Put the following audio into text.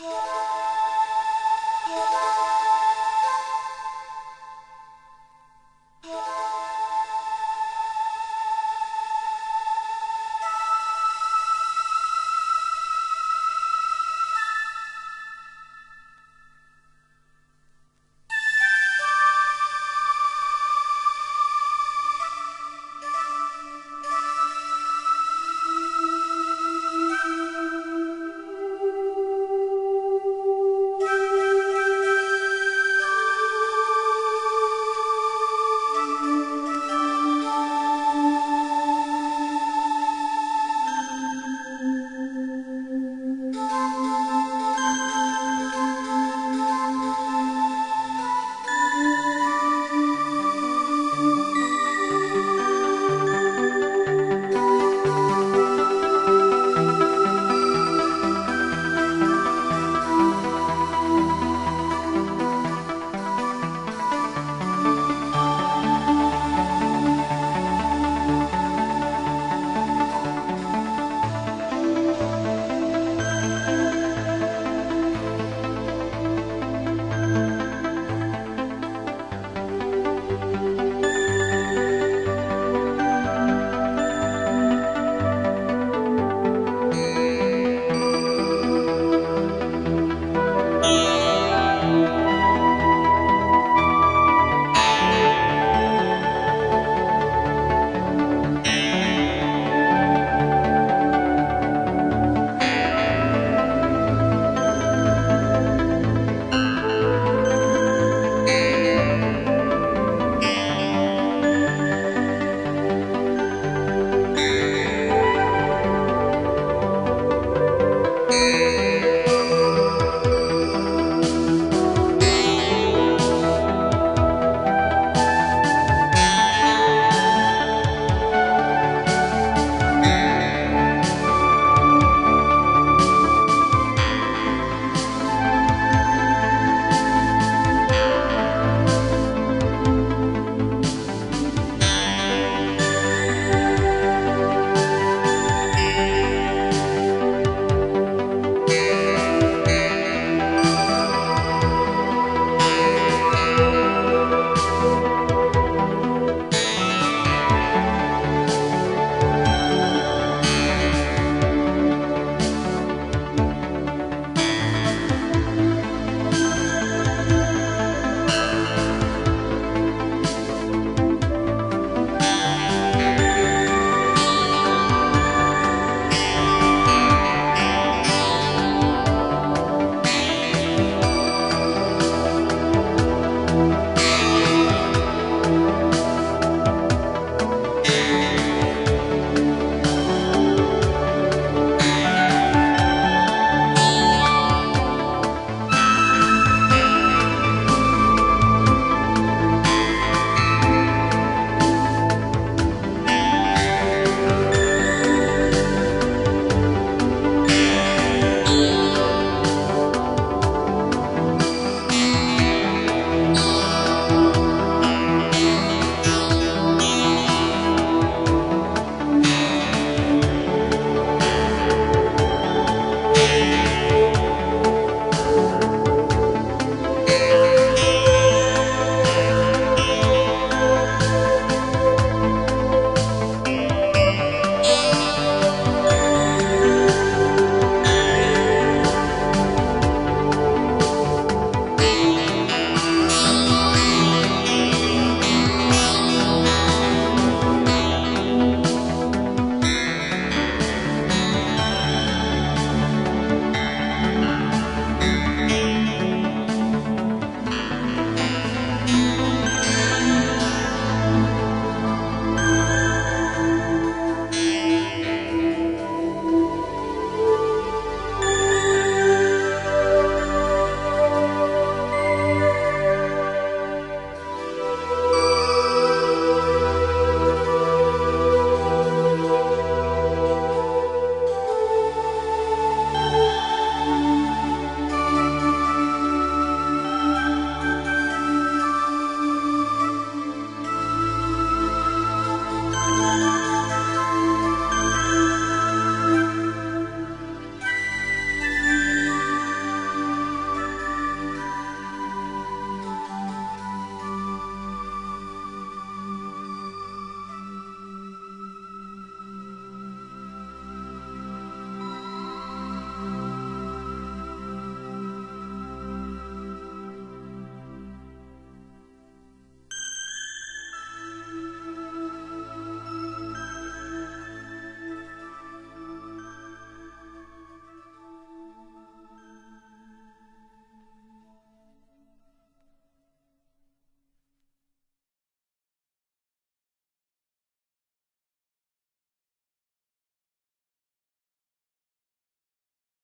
Yeah.